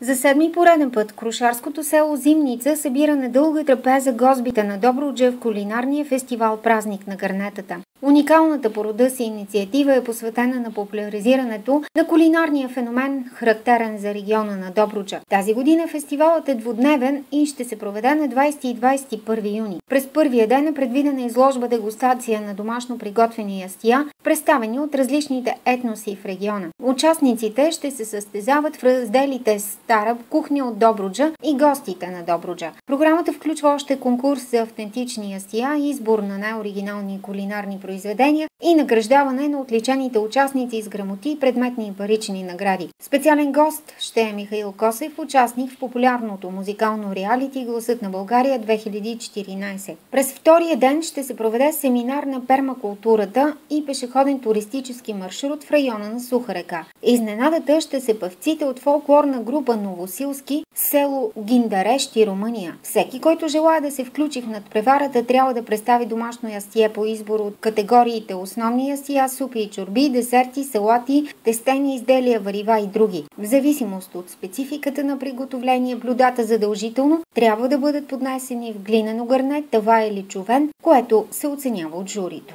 За седми пореден път Крушарското село Зимница събира на дълга трапеза госбите на Добруджа в кулинарния фестивал Празник на гърнетата. Уникалната по рода си инициатива е посветена на популяризирането на кулинарния феномен, характерен за региона на Добруджа. Тази година фестивалът е двудневен и ще се проведе на 20 и 21 юни. През първия ден е предвидена изложба дегустация на домашно приготвени ястия, представени от различните етноси в региона. Участниците ще се състезават в разделите Стара кухня от Добруджа и гостите на Добруджа. Програмата включва още конкурс за автентични ястия, избор на най-оригинални кулинарни произведения и награждаване на отличените участници с грамоти, предметни и парични награди. Специален гост ще е Михаил Косев, участник в популярното музикално реалити Гласът на България 2014. През втория ден ще се проведе семинар на пермакултурата и пешеходен туристически маршрут в района на Суха река. Изненадата ще се пъвците от фолклорна група Новосилски, село Гиндарещи, Румъния. Всеки, който желая да се включи в надпреварата, трябва да представи домашно ястие по избор от категориите основни ястия, супи и чорби, десерти, салати, тестени изделия, варива и други. В зависимост от спецификата на приготовление, блюдата задължително трябва да бъдат поднесени в глинено гърне, тава или чувен, което се оценява от журито.